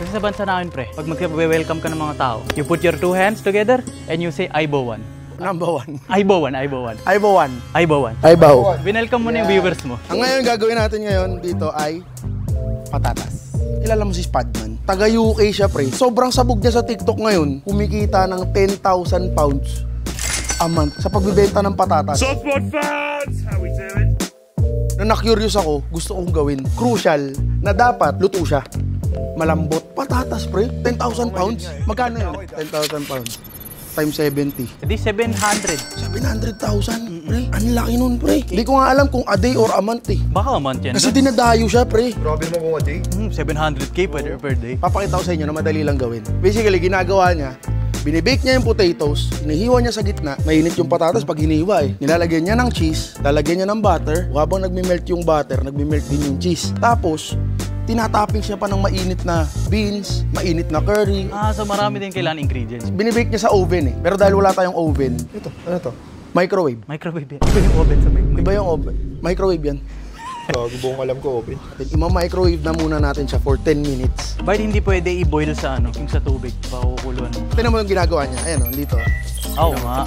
Kasi sa bansa namin, pre, pag mag-welcome ka ng mga tao, you put your two hands together and you say, Aibowan. Number one. Aibowan, Aibowan. Aibawan. Aibowan. Aibaw. Binelcome mo na yung viewers mo. Ang ngayon gagawin natin ngayon dito ay patatas. Kilala mo si Spadman. Taga UK siya, pre. Sobrang sabog niya sa TikTok ngayon. Kumikita ng 10,000 pounds a month sa pagbibenta ng patatas. Softball fans, how we doing? na na-curious ako, gusto kong gawin. Crucial na dapat luto siya. Malambot. Patatas, pre. 10,000 pounds. Magkano yun? 10,000 pounds. Times 70. Hindi 700. 700,000, pre. Ang laki nun, pre. Hindi ko nga alam kung a day or a month eh. Baka a month yan. Kasi dinadayo siya, pre. Grabe mo kung a day. Hmm, 700k per, per day. Papakita ko sa inyo na madali lang gawin. Basically, ginagawa niya, binibake niya yung potatoes, hinihiwa niya sa gitna, mainit yung patatas pag hinihiwa eh. Nilalagyan niya ng cheese, lalagyan niya ng butter, habang nagmi-melt yung butter, nagmi-melt din yung cheese. Tapos, tinatopping siya pa ng mainit na beans, mainit na curry. Ah, so marami din kailangan ingredients. Binibake niya sa oven eh. Pero dahil wala tayong oven, Ito, ano to? microwave. Microwave yan. Iba yung oven sa may... Iba yung oven. Microwave yan. Gago buong alam ko, open. Ima-microwave na muna natin siya for 10 minutes. Bakit hindi pwede i-boil sa ano, yung sa tubig, pakukuluan. Tignan mo yung ginagawa niya. Ayan o, dito. Oo nga.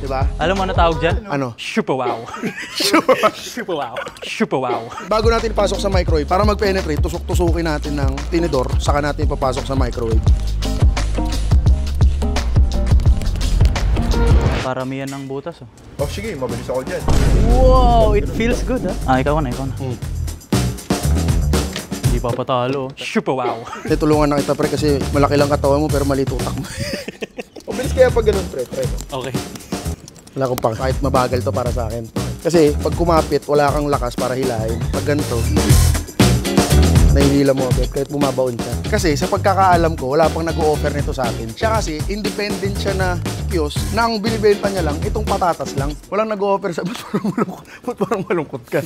Di ba? Alam mo ano tawag dyan? Ano? Super wow. Super wow. Super wow. Bago natin pasok sa microwave, para mag-penetrate, tusok-tusukin natin ng tinidor, saka natin papasok sa microwave. Paramihan ng butas oh. Oh, sige, mabilis ako dyan. Wow, it feels good ah. Ah, ikaw na, ikaw na. Hindi pa patalo. oh. Super wow. Eh, tulungan na kita pre kasi malaki lang katawan mo pero maliit utak mo. Mabilis kaya pag ganun, pre, pre. Okay. wala akong pang kahit mabagal to para sa akin. Kasi pag kumapit, wala kang lakas para hilahin. Pag ganito, nahihila mo agad kahit bumabaon siya. Kasi sa pagkakaalam ko, wala pang nag-o-offer nito sa akin. Siya kasi, independent siya na kiosk na ang binibenta niya lang, itong patatas lang. Walang nag-o-offer sa, ba't parang malungkot, ba't parang malungkot ka?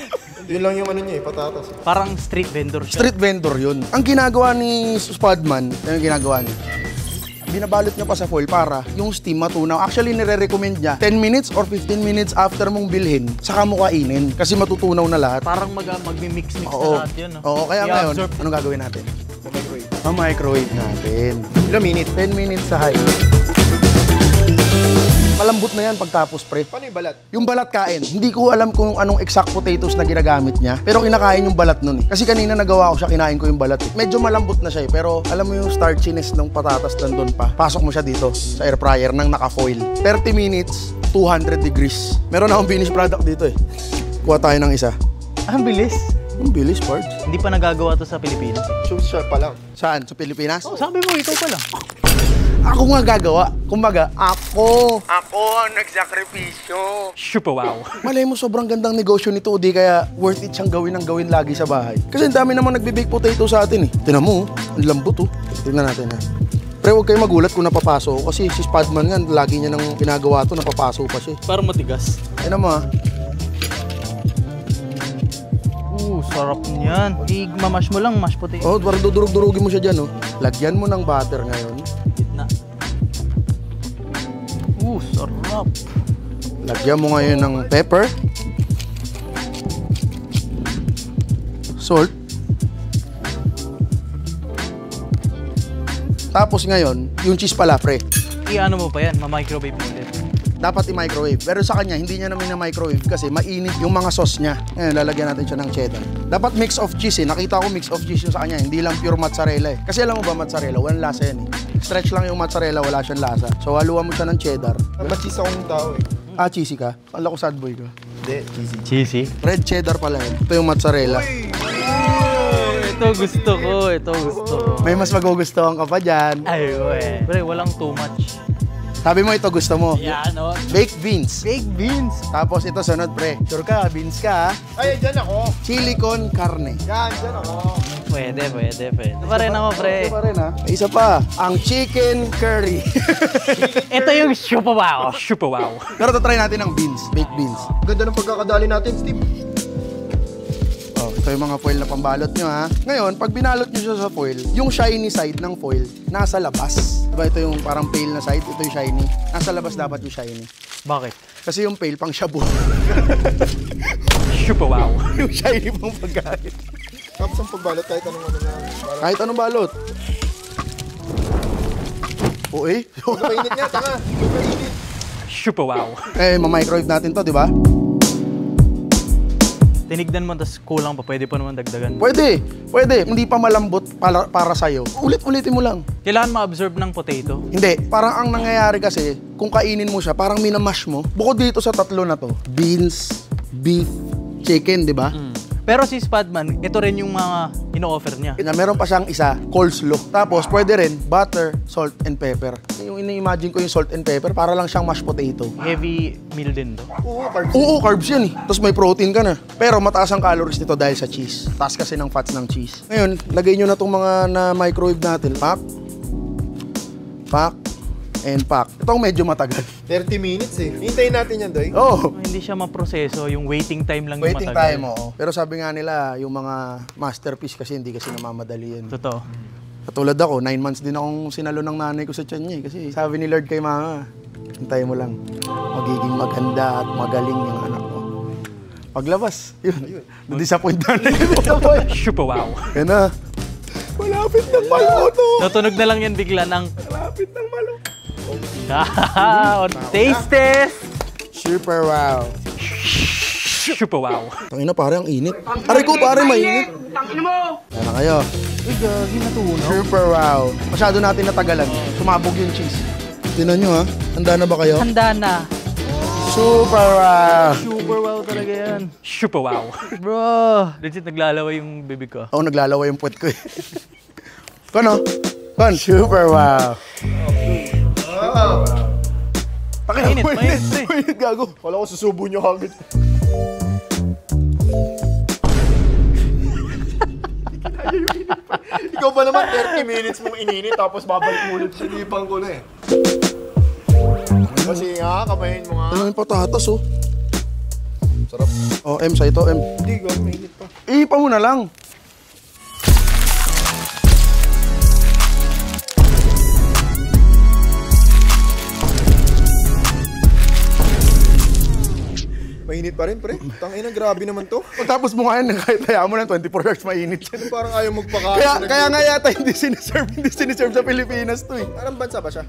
Yun lang yung ano niya eh, patatas. Parang street vendor siya. Street vendor yun. Ang ginagawa ni Spadman, yung ginagawa niya, binabalot niya pa sa foil para yung steam matunaw. Actually, nire-recommend niya 10 minutes or 15 minutes after mong bilhin, saka mo kainin. Kasi matutunaw na lahat. Parang mag magmi-mix-mix Oo. na lahat yun. No? Oo, kaya ngayon, I-absorb. anong gagawin natin? Microwave. Ma-microwave natin. Ilang minute? 10 minutes sa high. Malambot na yan pagtapos, pre. Paano yung balat? Yung balat kain, hindi ko alam kung anong exact potatoes na ginagamit niya. Pero kinakain yung balat nun eh. Kasi kanina nagawa ko siya, kinain ko yung balat eh. Medyo malambot na siya eh. Pero alam mo yung starchiness ng patatas nandun pa. Pasok mo siya dito sa air fryer ng naka-foil. 30 minutes, 200 degrees. Meron akong finished product dito eh. Kuha tayo ng isa. Ah, Ang bilis. Ang bilis, Pards. Hindi pa nagagawa to sa Pilipinas. Shoes siya pa lang. Saan? Sa Pilipinas? Oh, sabi mo, ikaw pa lang. Ako nga gagawa. Kumbaga, ako. Ako ang nagsakripisyo. Super wow. Malay mo, sobrang gandang negosyo nito, di kaya worth it siyang gawin ng gawin lagi sa bahay. Kasi ang dami naman nagbe-bake potato sa atin eh. Tinan mo, oh. ang lambot oh. Tingnan natin ha. Pero huwag kayo magulat kung napapaso kasi si Spadman nga, lagi niya nang ginagawa to, napapaso pa siya. eh. Parang matigas. Tingnan mo ha. Uh, sarap niyan. I-mamash mo lang, mash potato. Oh, parang dudurog-durugin mo siya dyan oh. Lagyan mo ng butter ngayon. Uh, sarap. Lagyan mo ngayon ng pepper. Salt. Tapos ngayon, yung cheese pala, pre. I-ano mo pa yan, ma-microwave mo ulit. Dapat i-microwave. Pero sa kanya, hindi niya namin na-microwave kasi mainit yung mga sauce niya. Ngayon, lalagyan natin siya ng cheddar. Dapat mix of cheese eh. Nakita ko mix of cheese yung sa kanya. Hindi lang pure mozzarella eh. Kasi alam mo ba mozzarella, walang lasa yan eh. Stretch lang yung mozzarella, wala siyang lasa. So, haluan mo siya ng cheddar. Nagmatis akong tao eh. Ah, cheesy ka? Kala ko sad boy ka. Hindi, cheesy. Cheesy. Red cheddar pala yun. Ito yung mozzarella. ito gusto ko, ito gusto ko. May mas magugustuhan ka pa dyan. Ay, we. Pre, walang too much. Sabi mo ito gusto mo. Yan, no? Baked beans. Baked beans. Tapos ito sunod pre. Sure ka, beans ka ha? Ay, dyan ako. Chili con carne. Yan, dyan ako. Pwede, pwede, pwede. Ito pa rin ako, pre. Ito pa rin ha. May Isa pa, ang chicken curry. Ito yung super wow. Super wow. Pero try natin ang beans, baked beans. Ganda ng pagkakadali natin, Steve. Ito yung mga foil na pambalot nyo ha. Ngayon, pag binalot nyo siya sa foil, yung shiny side ng foil, nasa labas. Diba ito yung parang pale na side, ito yung shiny. Nasa labas dapat yung shiny. Bakit? Kasi yung pale pang shabu. Super wow. yung shiny pang pagkain. Tapos ang pagbalot kahit anong ano na. Kahit anong balot. O eh. mainit nga, tanga. Super wow. eh, ma-microwave natin to, di ba? Tinignan mo, tas kulang pa. Pwede pa naman dagdagan. Pwede. Pwede. Hindi pa malambot para, para sa'yo. Ulit-ulitin mo lang. Kailangan ma-absorb ng potato. Hindi. Parang ang nangyayari kasi, kung kainin mo siya, parang minamash mo. Bukod dito sa tatlo na to, beans, beef, chicken, di ba? Pero si Spadman, ito rin yung mga ino-offer niya. Na meron pa siyang isa, coleslaw. Tapos, pwede rin, butter, salt, and pepper. Yung ini-imagine ko yung salt and pepper, para lang siyang mashed potato. Heavy meal din to. Oo, carbs. Oo, carbs yan eh. Tapos may protein ka na. Pero mataas ang calories nito dahil sa cheese. Taas kasi ng fats ng cheese. Ngayon, lagay nyo na itong mga na microwave natin. Pack, pack, and pack. Ito ang medyo matagal. 30 minutes eh. Hintayin natin yan, Doy. Oh, Hindi siya maproseso, yung waiting time lang waiting yung matagal. time, oo. Pero sabi nga nila, yung mga masterpiece kasi hindi kasi namamadali yan. Totoo. Katulad ako, 9 months din akong sinalo ng nanay ko sa tiyan niya eh. Kasi sabi ni Lord kay mama, hintayin mo lang. Magiging maganda at magaling yung anak mo. Paglabas, yun. Na-disappoint na na yun. Super wow. Yan na. Malapit ng malo to. Natunog na lang yan bigla ng Malapit ng malo. On taste test. Super wow. Super wow. Tangina pare, ang init. Aray ko pare, mainit. Tangina mo! Yan na kayo. Uy, gagi natunog. Super wow. Masyado natin natagalan. Sumabog yung cheese. Tinan nyo ha. Handa na ba kayo? Handa na. Super wow. Super wow talaga yan. Super wow. Bro, legit naglalaway yung bibig ko. Ako naglalawa yung puwet ko eh. Kono? Kon? Super wow. Pakina, Mainit, mainit, pre. Mainit, gago. Wala ko susubo nyo kagad. Ikaw ba naman 30 minutes mong ininit tapos babalik mo ulit sinipan ko na eh. Kasi nga, kamayin mo nga. Ano yung patatas oh. Sarap. Oh, M sa ito, M. Hindi, gawin mainit pa. Ipa mo na lang. Mainit pa rin, pre. Tangina, grabe naman to. O tapos mo nga yan, kahit hayaan mo ng 24 hours mainit yan. Parang ayaw magpakain. Kaya, kaya nga yata hindi siniserve, hindi siniserve sa Pilipinas to eh. Parang bansa ba siya?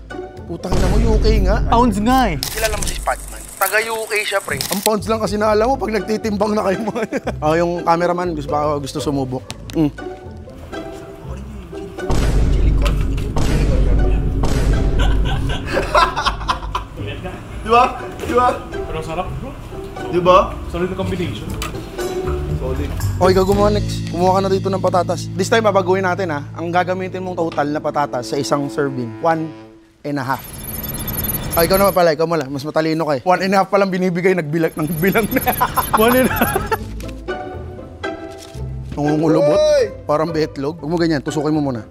Putang ina mo, UK nga. Pounds nga eh. Kilala mo si Spatman? Taga UK siya, pre. Ang pounds lang kasi na alam mo pag nagtitimbang na kayo mga. oh, yung cameraman gusto baka gusto sumubok. Mm. Di ba? Di ba? Pero sarap bro. Di ba? Solid na combination. Solid. Okay, gumawa next. Kumuha ka na dito ng patatas. This time, babaguhin natin ha. Ang gagamitin mong total na patatas sa isang serving, one and a half. Ah, ikaw naman pala, ikaw mala. Mas matalino ka eh. One and a half palang binibigay, nagbilang, nagbilang na. One and a half. Nangungulubot. Parang betlog. Huwag mo ganyan, tusukin mo muna.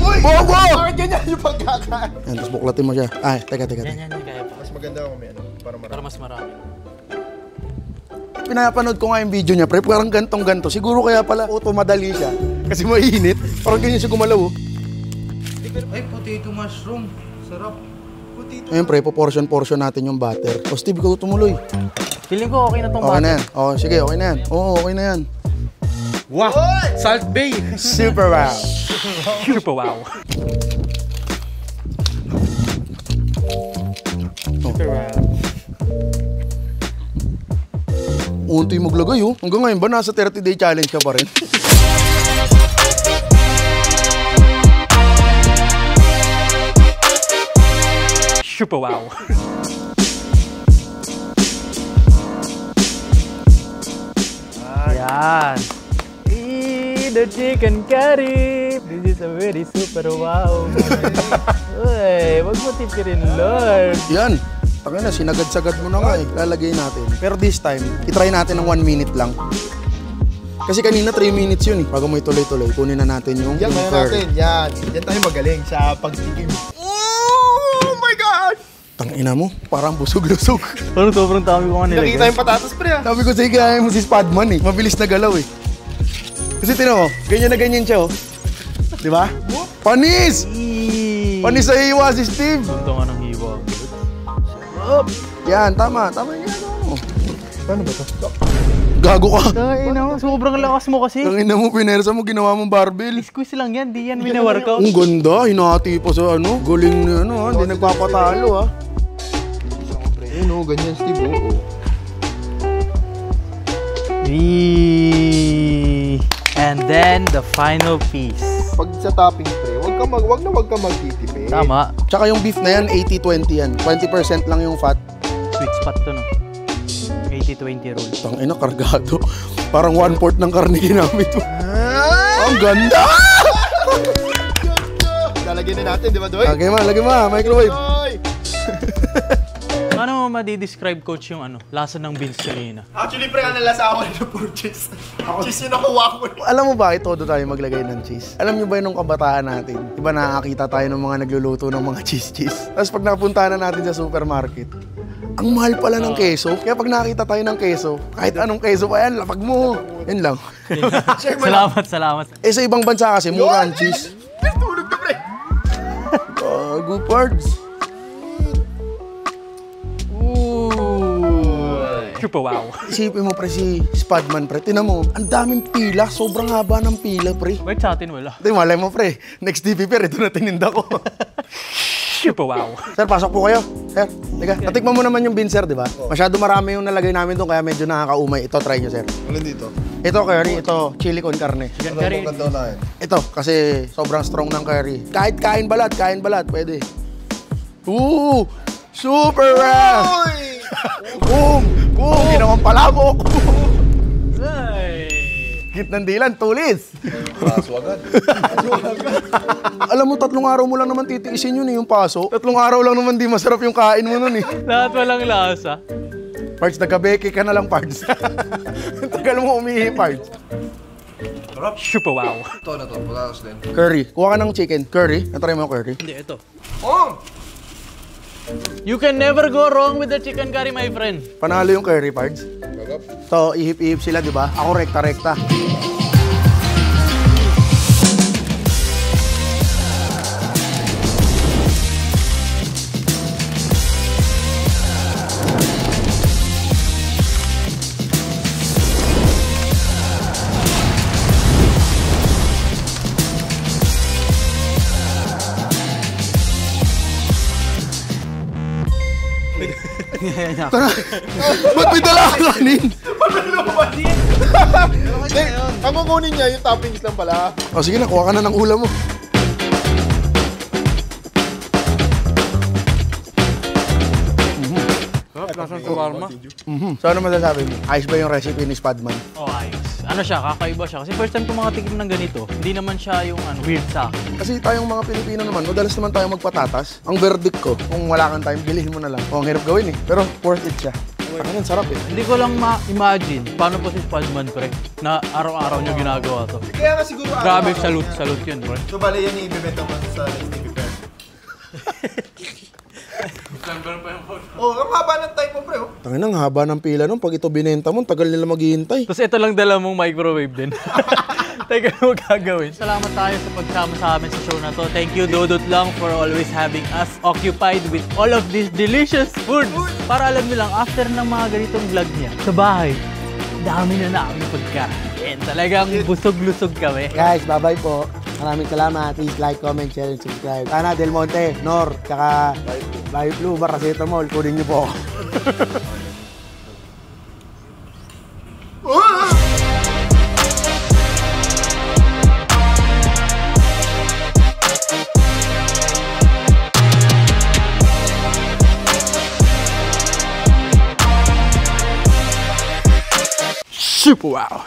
Uy! Bobo! Bakit ganyan yung pagkakain? Yan, tapos buklatin mo siya. Ay, teka, teka, Yan, teka. yan, yan. Kaya pa. Mas maganda ako may ano, para Para marami. mas marami. Pinapanood ko nga yung video niya, pre. Parang gantong ganto. Siguro kaya pala auto madali siya. Kasi mainit. Parang ganyan siya gumalaw. oh. Ay, potato mushroom. Sarap. Ayun, pre, portion-portion natin yung butter. O, Steve, ikaw tumuloy. Feeling ko okay na tong Okay na butter. yan. Oh, sige, okay na yan. Oo, okay na yan. Wow! Salt Bay! Super wow. Super wow. Super wow. Unti maglagay, oh. Hanggang ngayon ba, nasa 30-day challenge ka pa rin? Super wow. Yan. Eat the chicken curry. This is a very super wow. Uy, wag mo tipirin, Lord. Yan. Taka na, sinagad-sagad mo na nga eh. Lalagay natin. Pero this time, itry natin ng 1 minute lang. Kasi kanina 3 minutes yun eh. Bago mo ituloy-tuloy, kunin na natin yung Yan, kaya curry. natin. Yan. Yan tayo magaling sa pagtikim. Oh my God! Tangina mo, parang busog-lusog. Parang sobrang dami ko nga nilagay. Nakita yung patatas pre ah. Sabi ko sa'yo, kaya mo si Spadman eh. Mabilis na galaw eh. Kasi tinan mo, ganyan na ganyan siya oh. Di ba? Panis! Panis sa hiwa si Steve! Tonto nga ng hiwa. Yan, tama. Tama ginagawa mo. Paano ba to? Gago ka. Ay, no, sobrang lakas mo kasi. Ang ina mo, pinersa mo, ginawa mong barbell. Squeeze lang yan, di yan wina-workout. Ang ganda, hinati pa sa ano. Galing na ano ha, hindi nagpapatalo ha. Ayun o, ganyan Steve oh. o. Wee. And then, the final piece. Pag sa topping wag ka mag, wag na wag ka magtitipid. Tama. Tsaka yung beef na yan, 80-20 yan. 20% lang yung fat. Sweet spot to, no? 80-20 rule. Tang ina, kargado. Parang one-fourth ng karne ginamit mo. Ang ganda! Lalagyan na natin, di ba Doy? Lagay mo, lagay mo, ah, microwave. Doy! Ano mo madi-describe, coach, yung ano, lasa ng beans kanina? Actually pre, ang nalasa ako na puro cheese. cheese yung nakuha ko. Alam mo bakit todo tayo maglagay ng cheese? Alam niyo ba yung nung kabataan natin? Diba nakakita tayo ng mga nagluluto ng mga cheese-cheese? Tapos pag napunta na natin sa supermarket, ang mahal pala ng keso. Kaya pag nakita tayo ng keso, kahit anong keso pa yan, lapag mo. Yan lang. salamat, salamat. eh sa ibang bansa kasi, mura ang cheese. Tulog na pre. Gago parts. Super wow. Isipin mo pre si Spadman pre. Tinan mo, ang daming pila. Sobrang haba ng pila pre. Wait, sa atin wala. Di malay mo pre, next DP pre, ito na tininda ko. Super wow. Sir, pasok po kayo. Sir, liga. Natikman mo naman yung bean, sir, di ba? Masyado marami yung nalagay namin doon, kaya medyo nakakaumay. Ito, try nyo, sir. Alin dito? Ito, curry. Ito, chili con carne. Chicken curry. Ito, kasi sobrang strong ng curry. Kahit kain balat, kain balat, pwede. Ooh! Super raw! Uy! Boom! Boom! Ginawang palabok! Ay. Gitnang dilan, tulis! Paso agad. Alam mo, tatlong araw mo lang naman titiisin yun eh, yung paso. Tatlong araw lang naman di masarap yung kain mo nun eh. Lahat walang lasa. Parts, nagkabeke ka na lang, Parts. Tagal mo umihi, Parts. Super wow. Ito na to, pagkakas din. Curry. Kuha ka ng chicken. Curry. Natry mo yung curry. Hindi, ito. Oh! You can never go wrong with the chicken curry, my friend. Panalo yung curry, Pards. So, ihip-ihip sila, di ba? Ako rekta-rekta. Tara! Ba't may dala ka kanin? Hindi, ang kukunin niya yung toppings lang pala. O sige na, kuha ka na ng ulam mo. Lasang shawarma. Mhm. So ano masasabi mo? Ayos ba yung recipe ni Spadman? Oh, ayos. Ano siya, kakaiba siya. Kasi first time ko makatikim ng ganito, hindi naman siya yung ano, weird sa akin. Kasi tayong mga Pilipino naman, madalas naman tayo magpatatas. Ang verdict ko, kung wala kang time, bilhin mo na lang. O, ang hirap gawin eh. Pero worth it siya. Ang sarap eh. Hindi ko lang ma-imagine paano po si Spadman, pre, na araw-araw niya ginagawa to. Kaya nga siguro Grabe, salute, salute yun, pre. So bali yan yung ibibenta mo sa next TV Fair. Oh, ang haba ng time oh. Tangin ang haba ng pila nun. Pag ito binenta mo, tagal nila maghihintay. Tapos ito lang dala mong microwave din. Teka, ano gagawin? Salamat tayo sa pagsama sa amin sa show na to. Thank you, Dodot Lang, for always having us occupied with all of these delicious foods. Para alam nyo lang, after ng mga ganitong vlog niya, sa bahay, dami na namin pagkain. Talagang busog-lusog kami. Guys, bye-bye po. Maraming salamat. Please like, comment, share, and subscribe. Sana Del Monte, Nor, tsaka Live Blue, Paracetamol. Kunin niyo po wow!